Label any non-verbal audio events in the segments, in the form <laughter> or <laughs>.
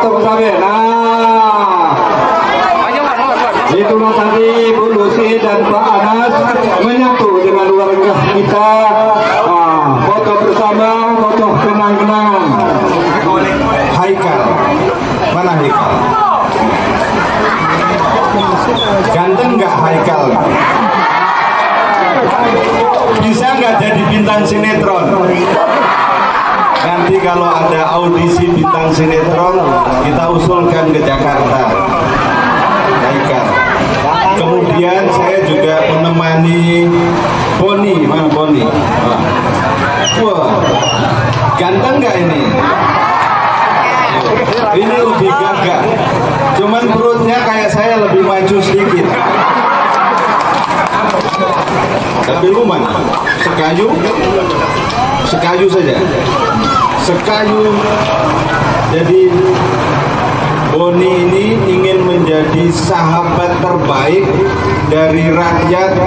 Foto bersama. Nah, Itulah tadi Bu Lucy dan Pak Anas menyatu dengan warga kita. Ah, foto bersama, foto kenang-kenangan. Haikal, mana Haikal? Ganteng nggak Haikal? Bisa nggak jadi bintang sinetron? Nanti kalau ada audisi bintang sinetron, kita usulkan ke Jakarta. Haikal. Kemudian saya juga menemani Boni, mana Boni? Wah. ganteng nggak ini? Ini lebih gagah. Cuman perutnya kayak saya lebih maju sedikit. Tapi lumayan. Sekayu, sekayu saja. Sekayu. Jadi Boni ini ingin menjadi sahabat terbaik dari rakyat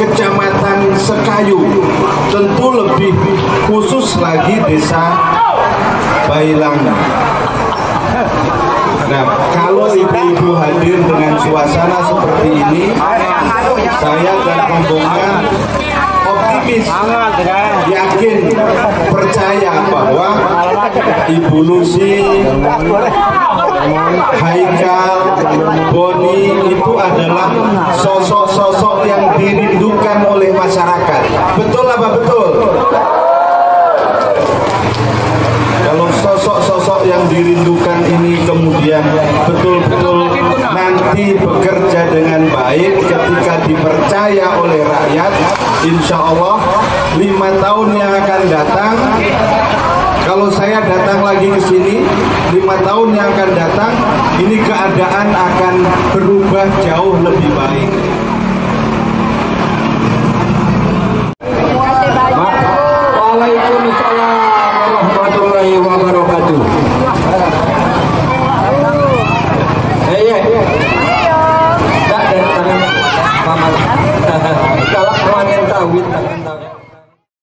Kecamatan Sekayu. Tentu lebih khusus lagi desa Bailang. Nah, kalau ibu-ibu hadir dengan suasana seperti ini, saya dan rombongan Ibu Lucy, Haikal, Boni itu adalah sosok-sosok yang dirindukan oleh masyarakat. Betul apa betul? Kalau sosok-sosok yang dirindukan ini kemudian betul-betul nanti bekerja dengan baik ketika dipercaya oleh rakyat, insya Allah lima tahun yang akan datang kalau saya datang lagi ke sini, lima tahun yang akan datang, ini keadaan akan berubah jauh lebih baik. <laughs>